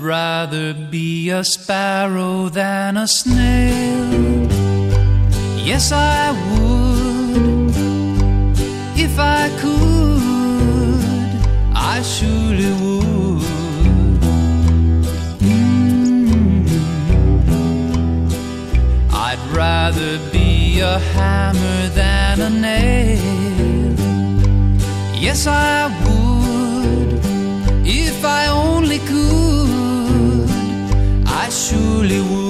rather be a sparrow than a snail. Yes, I would. If I could, I surely would. Mm. I'd rather be a hammer than a nail. Yes, I would. Surely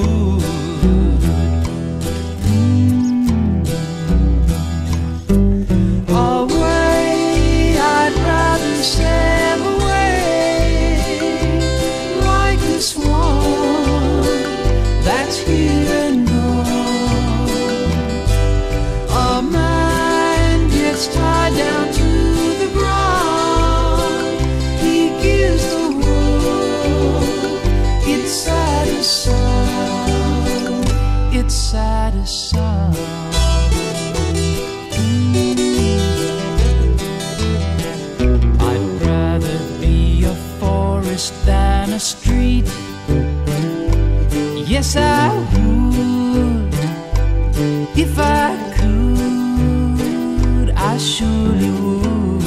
If I could, I surely would.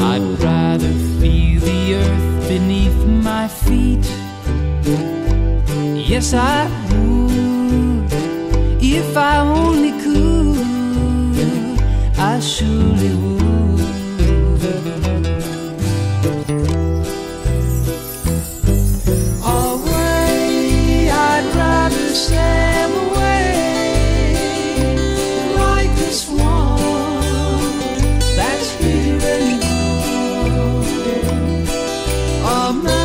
I'd rather feel the earth beneath my feet. Yes, I would. If I only could, I surely would. A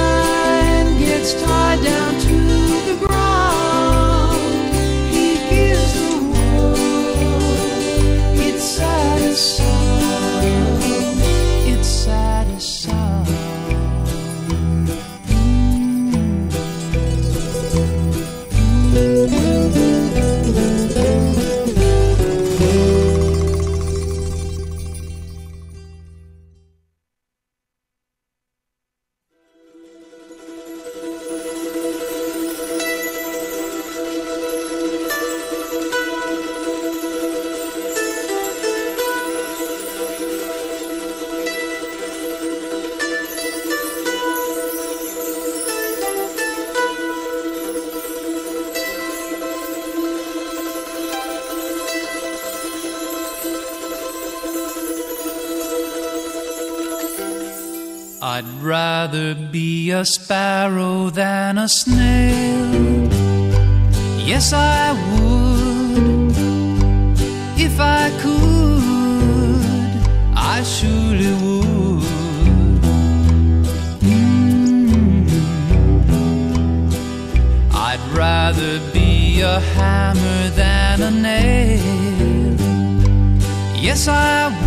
rather be a sparrow than a snail. Yes, I would. If I could, I surely would. Mm. I'd rather be a hammer than a nail. Yes, I would.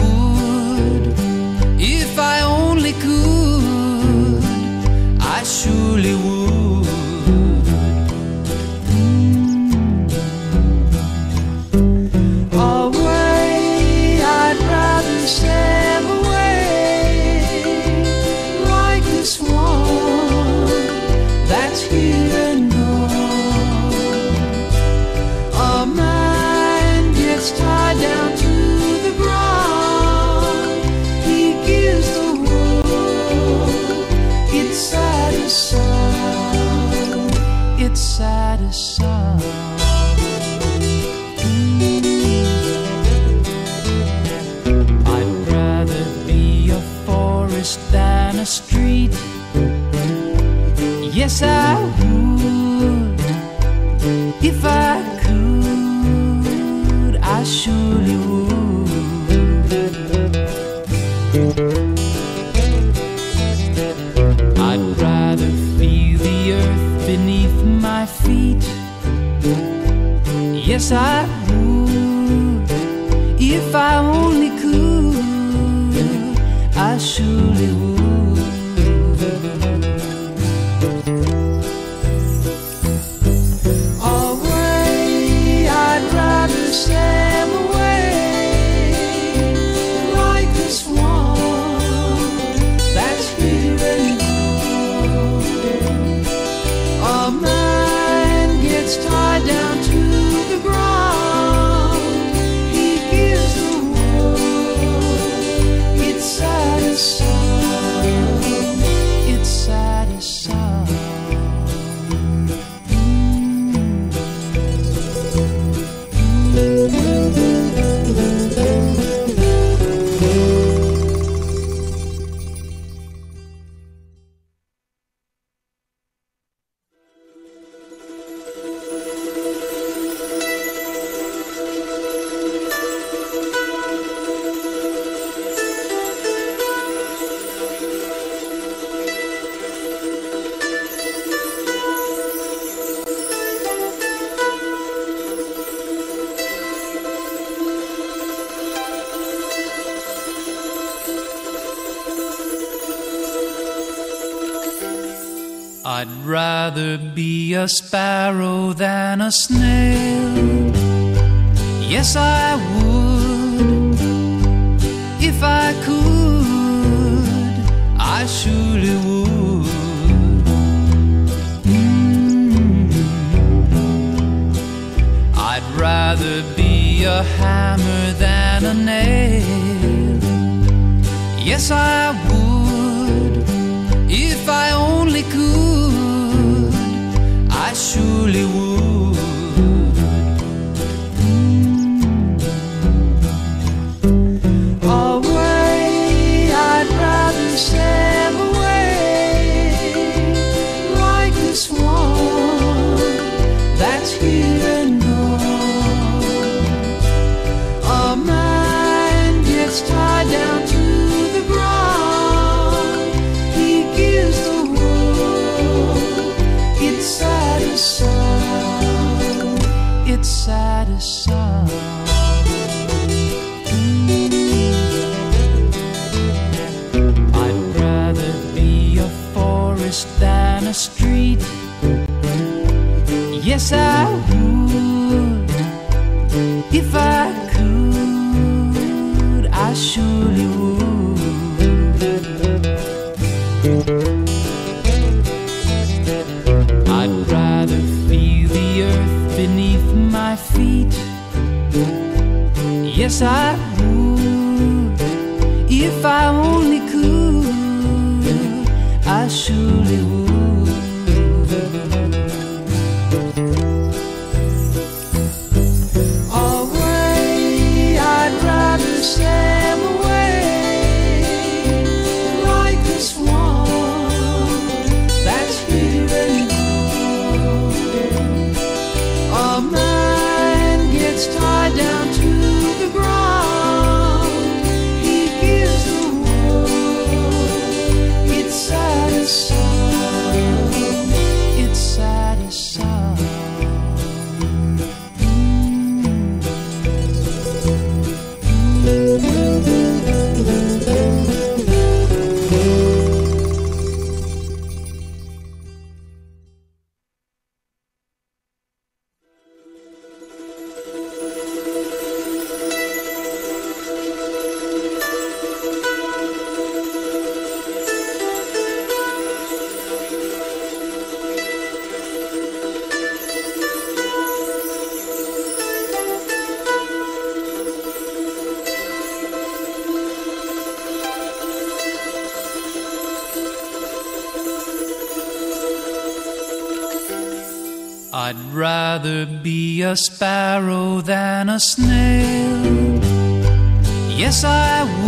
Beneath my feet. Yes, I would. If I only could, I surely would. I'd rather be a sparrow than a snail. Yes, I would. If I could, I surely would. Mm. I'd rather be a hammer than a nail. Yes, I would. If I only could, 树里雾 Its saddest song. Mm. I'd rather be a forest than a street. Yes, I. surely I'd rather be a sparrow than a snail. Yes, I would.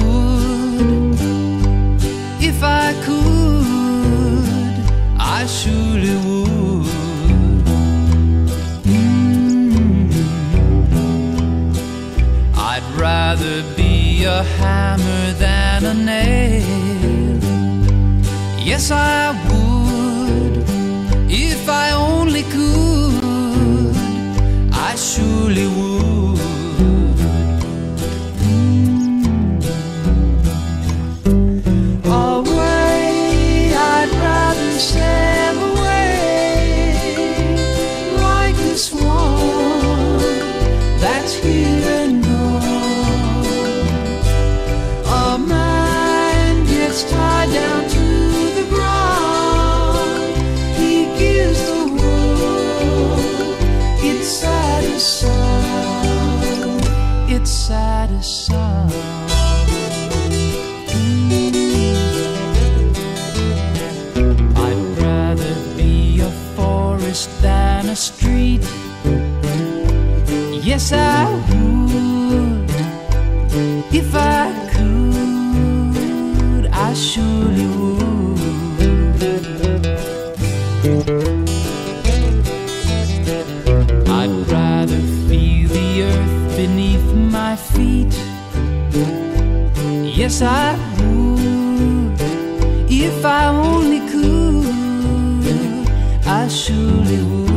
Forest than a street. Yes, I would. If I could, I surely would. I'd rather feel the earth beneath my feet. Yes, I would. If I only could, I surely would.